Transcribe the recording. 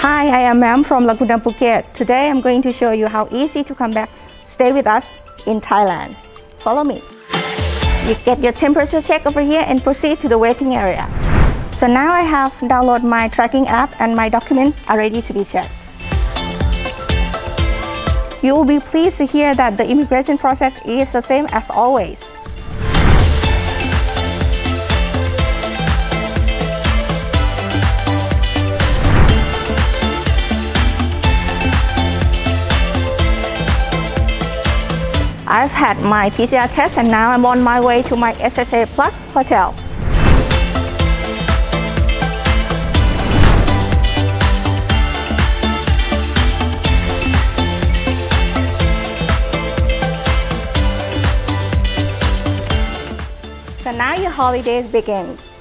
Hi, I am Mam from Laguna Phuket. Today I'm going to show you how easy to come back, stay with us in Thailand. Follow me. You get your temperature check over here and proceed to the waiting area. So now I have downloaded my tracking app and my documents are ready to be checked. You will be pleased to hear that the immigration process is the same as always. I've had my PCR test and now I'm on my way to my SHA Plus hotel. So now your holidays begins.